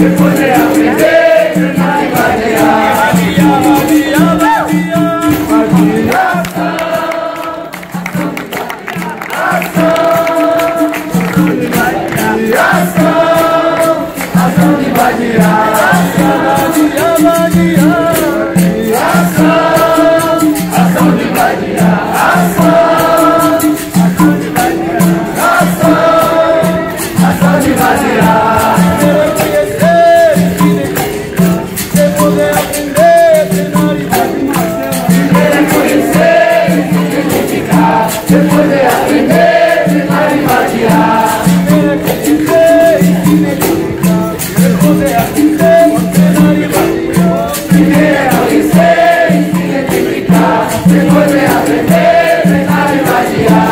Depois de vadiar Depois vem aprender, tentar me imaginar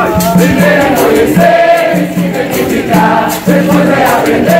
Primero Primeiro é conhecer, significar, depois é aprender.